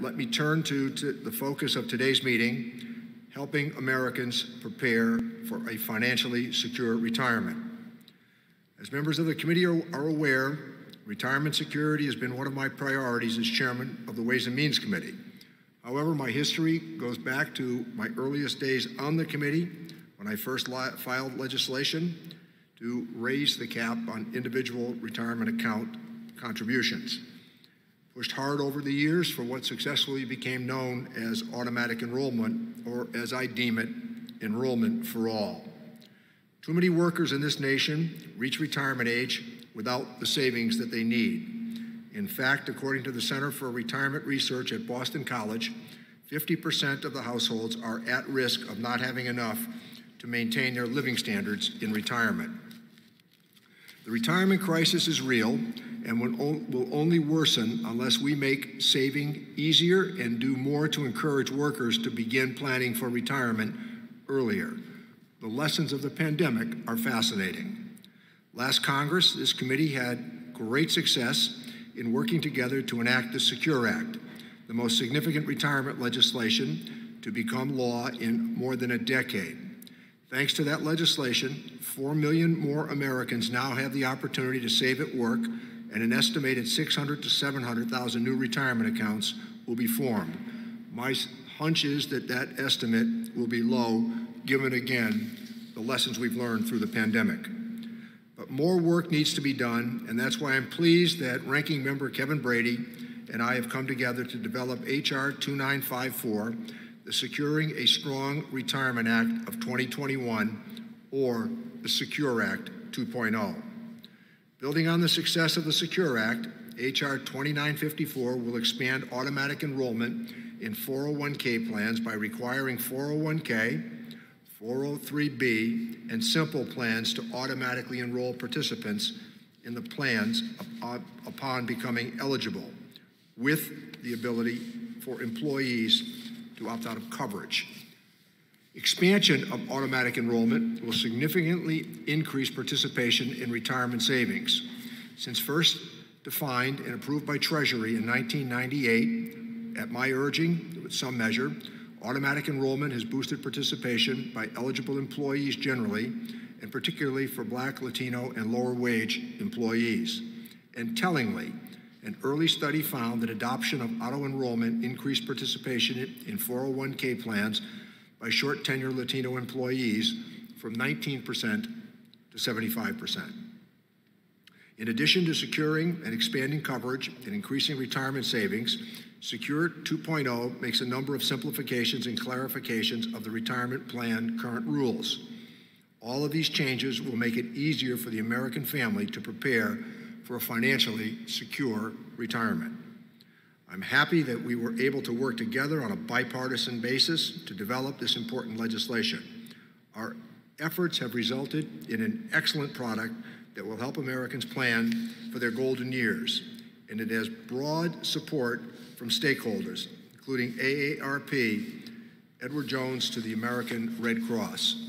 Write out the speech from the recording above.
let me turn to, to the focus of today's meeting helping Americans prepare for a financially secure retirement. As members of the committee are, are aware, retirement security has been one of my priorities as chairman of the Ways and Means Committee. However, my history goes back to my earliest days on the committee when I first filed legislation to raise the cap on individual retirement account contributions. Pushed hard over the years for what successfully became known as automatic enrollment, or as I deem it, enrollment for all. Too many workers in this nation reach retirement age without the savings that they need. In fact, according to the Center for Retirement Research at Boston College, 50% of the households are at risk of not having enough to maintain their living standards in retirement. The retirement crisis is real and will only worsen unless we make saving easier and do more to encourage workers to begin planning for retirement earlier. The lessons of the pandemic are fascinating. Last Congress, this committee had great success in working together to enact the Secure Act, the most significant retirement legislation to become law in more than a decade. Thanks to that legislation, 4 million more Americans now have the opportunity to save at work, and an estimated 600 to 700,000 new retirement accounts will be formed. My hunch is that that estimate will be low, given again the lessons we've learned through the pandemic. But more work needs to be done, and that's why I'm pleased that Ranking Member Kevin Brady and I have come together to develop H.R. 2954 the Securing a Strong Retirement Act of 2021, or the Secure Act 2.0. Building on the success of the Secure Act, H.R. 2954 will expand automatic enrollment in 401k plans by requiring 401k, 403b, and simple plans to automatically enroll participants in the plans upon becoming eligible, with the ability for employees to opt out of coverage. Expansion of automatic enrollment will significantly increase participation in retirement savings. Since first defined and approved by Treasury in 1998, at my urging, with some measure, automatic enrollment has boosted participation by eligible employees generally, and particularly for Black, Latino, and lower wage employees. And tellingly, an early study found that adoption of auto enrollment increased participation in 401k plans by short tenure Latino employees from 19% to 75%. In addition to securing and expanding coverage and increasing retirement savings, Secure 2.0 makes a number of simplifications and clarifications of the retirement plan current rules. All of these changes will make it easier for the American family to prepare for a financially secure retirement. I'm happy that we were able to work together on a bipartisan basis to develop this important legislation. Our efforts have resulted in an excellent product that will help Americans plan for their golden years, and it has broad support from stakeholders, including AARP, Edward Jones to the American Red Cross.